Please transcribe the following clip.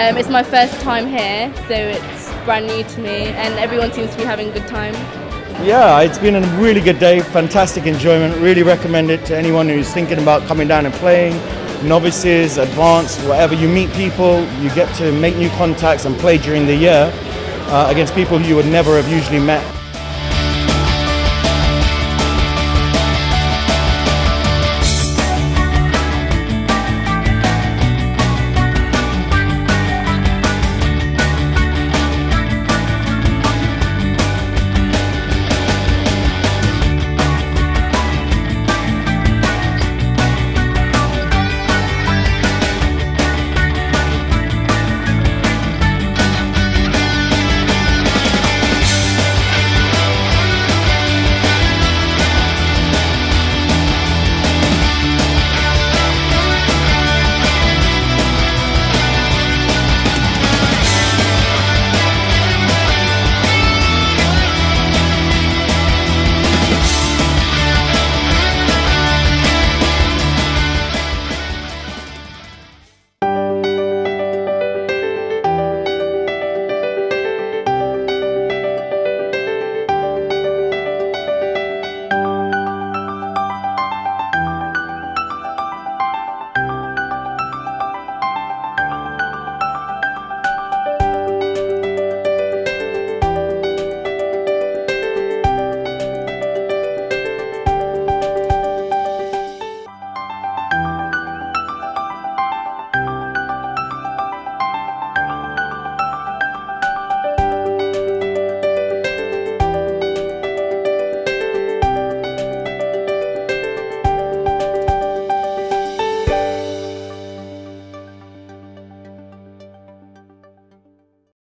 Um, it's my first time here, so it's brand new to me, and everyone seems to be having a good time. Yeah, it's been a really good day, fantastic enjoyment. Really recommend it to anyone who's thinking about coming down and playing. Novices, advanced, whatever. You meet people, you get to make new contacts and play during the year uh, against people you would never have usually met